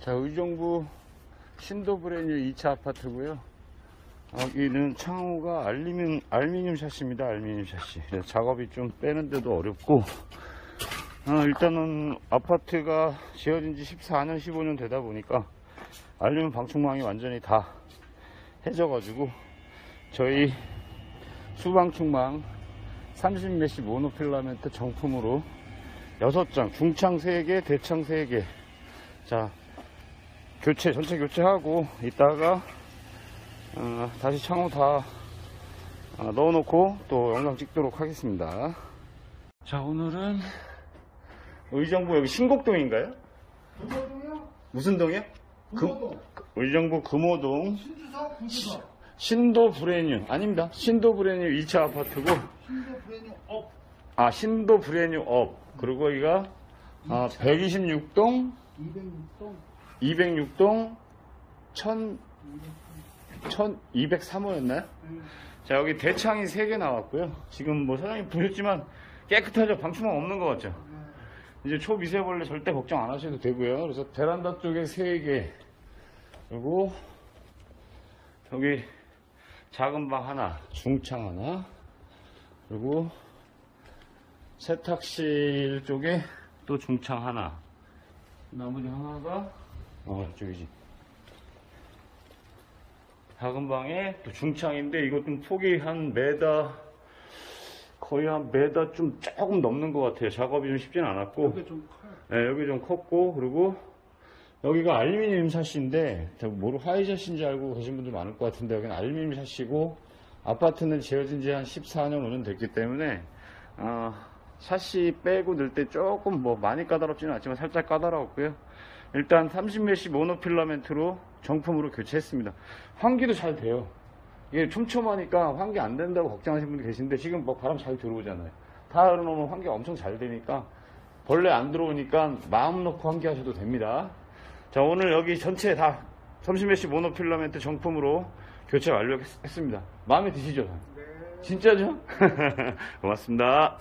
자, 의정부 신도 브레뉴 2차 아파트고요. 여기는 창호가 알루미늄, 알루미늄 샷입니다. 알루미늄 샷이. 작업이 좀 빼는데도 어렵고, 아, 일단은 아파트가 지어진 지 14년, 15년 되다 보니까 알루미늄 방충망이 완전히 다 해져가지고 저희 수방충망 30메시 모노필라멘트 정품으로 6장, 중창 3개, 대창 3개. 자, 교체, 전체 교체하고, 이따가, 어, 다시 창호 다 어, 넣어놓고 또 영상 찍도록 하겠습니다. 자, 오늘은 의정부 여기 신곡동인가요? 금호동이요? 무슨 동이요? 금호동. 의정부 금호동 신주사, 군주사. 신도 브레뉴. 아닙니다. 신도 브레뉴 2차 아파트고, 신도 브래뉴 업. 아, 신도 브래뉴 업. 그리고 여기가, 아, 126동, 206동. 206동, 1000, 1203호였나요? 자, 여기 대창이 3개 나왔고요. 지금 뭐 사장님 보셨지만 깨끗하죠? 방충망 없는 것 같죠? 이제 초미세벌레 절대 걱정 안 하셔도 되고요. 그래서 베란다 쪽에 3개, 그리고 여기 작은 방 하나, 중창 하나, 그리고 세탁실 쪽에 또 중창 하나, 나머지 하나가, 어, 저기지. 작은 방에 또 중창인데 이것도 폭이 한 메다 거의 한 메다 좀 조금 넘는 것 같아요. 작업이 좀 쉽진 않았고 이게 좀 커요. 네, 여기 좀 컸고 그리고 여기가 알루미늄 샷인데 모르 화이샷인지 알고 계신 분들 많을 것 같은데 여기는 알루미늄 샷이고 아파트는 지어진 지 한 14년 5년 됐기 때문에 어, 샷이 빼고 넣을 때 조금 뭐 많이 까다롭지는 않지만 살짝 까다로웠고요. 일단 30메시 모노필라멘트로 정품으로 교체했습니다. 환기도 잘 돼요. 이게 촘촘하니까 환기 안 된다고 걱정하시는 분들 계신데 지금 뭐 바람 잘 들어오잖아요. 다 열어놓으면 환기가 엄청 잘 되니까 벌레 안 들어오니까 마음 놓고 환기하셔도 됩니다. 자 오늘 여기 전체 다 30메시 모노필라멘트 정품으로 교체 완료했습니다. 마음에 드시죠? 네. 진짜죠? 고맙습니다.